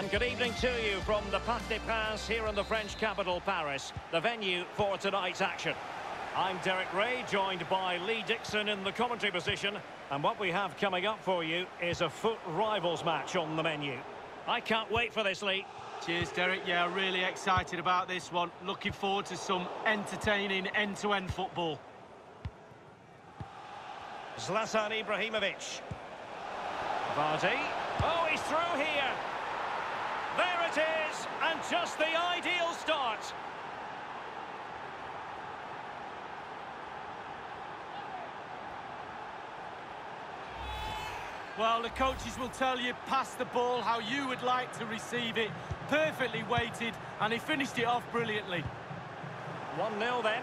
And good evening to you from the Parc des Princes here in the French capital, Paris, the venue for tonight's action. I'm Derek Ray, joined by Lee Dixon in the commentary position. And what we have coming up for you is a FUT Rivals match on the menu. I can't wait for this, Lee. Cheers, Derek. Yeah, really excited about this one. Looking forward to some entertaining end-to-end -end football. Zlatan Ibrahimovic. Vardy. Oh, he's through here. There it is, and just the ideal start. Well, the coaches will tell you, pass the ball how you would like to receive it. Perfectly weighted, and he finished it off brilliantly. 1-0 then.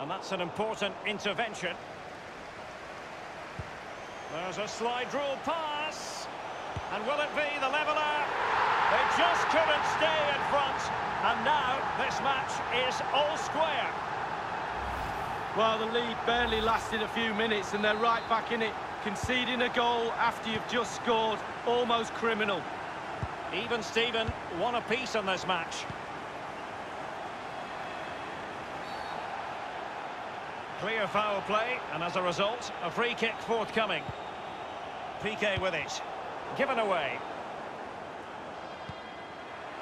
And that's an important intervention. There's a slide rule pass. And will it be the leveller? They just couldn't stay in front. And now this match is all square. Well, the lead barely lasted a few minutes and they're right back in it. Conceding a goal after you've just scored, almost criminal. Even Steven, one apiece in this match. Clear foul play, and as a result, a free kick forthcoming. Piqué with it. Given away.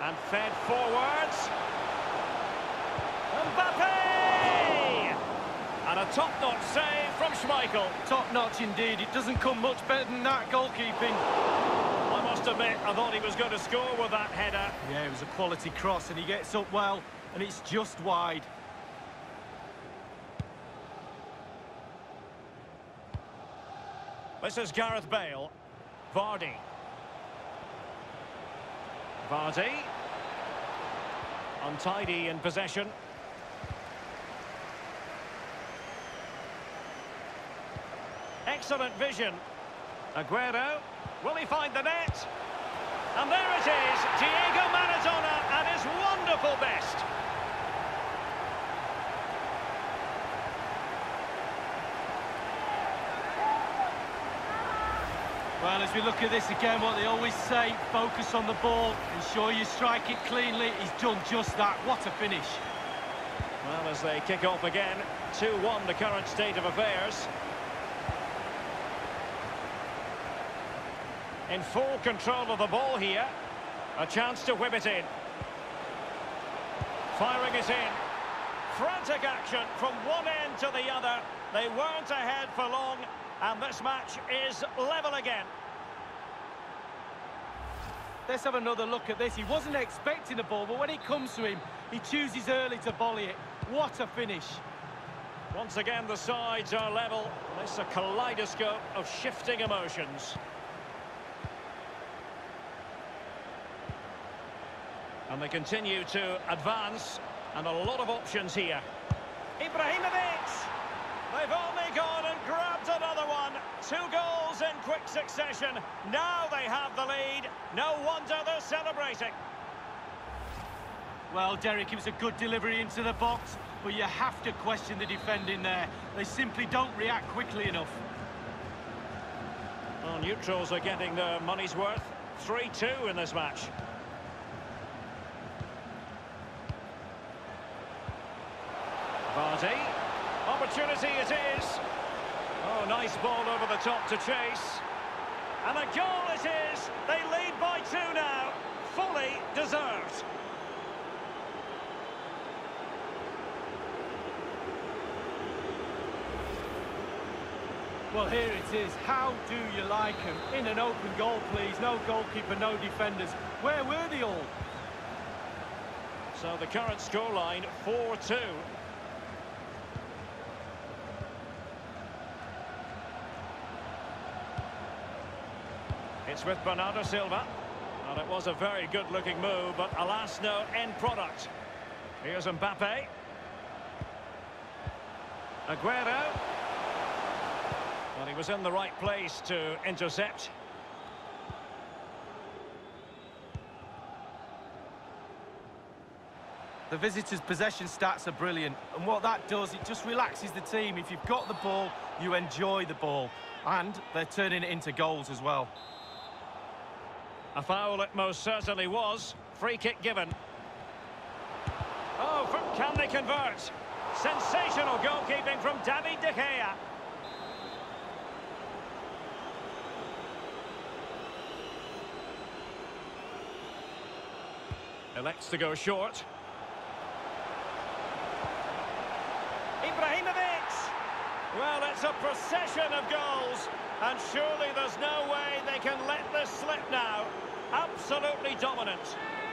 And fed forwards. Mbappe! And a top-notch save from Schmeichel. Top-notch indeed. It doesn't come much better than that goalkeeping. I must admit, I thought he was going to score with that header. Yeah, it was a quality cross, and he gets up well, and it's just wide. This is Gareth Bale. Vardy. Vardy. Untidy in possession. Excellent vision. Aguero. Will he find the net? And there it is, Diego Maradona at his wonderful best. Well, as we look at this again, what they always say, focus on the ball, ensure you strike it cleanly. He's done just that. What a finish. Well, as they kick off again, 2-1 the current state of affairs. In full control of the ball here. A chance to whip it in. Firing it in. Frantic action from one end to the other. They weren't ahead for long, and this match is level again. Let's have another look at this. He wasn't expecting the ball, but when it comes to him, he chooses early to volley it. What a finish. Once again, the sides are level. This is a kaleidoscope of shifting emotions. And they continue to advance, and a lot of options here. Ibrahimovic! They've only gone and grabbed another one. Two goals in quick succession. Now they have the lead. No wonder they're celebrating. Well, Derek, it was a good delivery into the box, but you have to question the defending there. They simply don't react quickly enough. Well, neutrals are getting their money's worth. 3-2 in this match. Vardy. Opportunity it is. Oh, nice ball over the top to chase. And a goal it is. They lead by two now. Fully deserved. Well, here it is. How do you like him? In an open goal, please. No goalkeeper, no defenders. Where were they all? So the current scoreline, 4-2. It's with Bernardo Silva. And it was a very good-looking move, but alas, no end product. Here's Mbappe. Aguero. Well, he was in the right place to intercept. The visitors' possession stats are brilliant, and what that does, it just relaxes the team. If you've got the ball, you enjoy the ball, and they're turning it into goals as well. A foul it most certainly was. Free kick given. Oh, from, can they convert? Sensational goalkeeping from David De Gea. Elects to go short. Ibrahimovic! Well, it's a procession of goals, and surely there's no way they can let this slip now. Absolutely dominant.